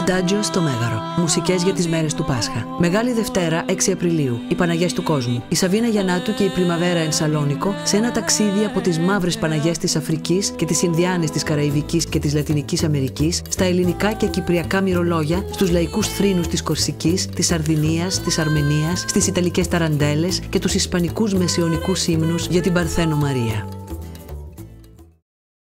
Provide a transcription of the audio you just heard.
Αντάτζιο στο Μέγαρο. Μουσικές για τις μέρες του Πάσχα. Μεγάλη Δευτέρα, 6 Απριλίου. Οι Παναγιές του Κόσμου. Η Σαβίνα Γιαννάτου και η Πριμαβέρα εν Σαλόνικο σε ένα ταξίδι από τις μαύρες Παναγιές της Αφρικής και τις Ινδιάνες της Καραϊβικής και της Λατινικής Αμερικής στα ελληνικά και κυπριακά μυρολόγια, στους λαϊκούς θρήνους της Κορσικής, της Σαρδινίας, της Αρμενίας, στις Ιταλικές ταραντέλες και τους Ισπανικούς μεσαιωνικούς ύμνους για την Παρθένο Μαρία.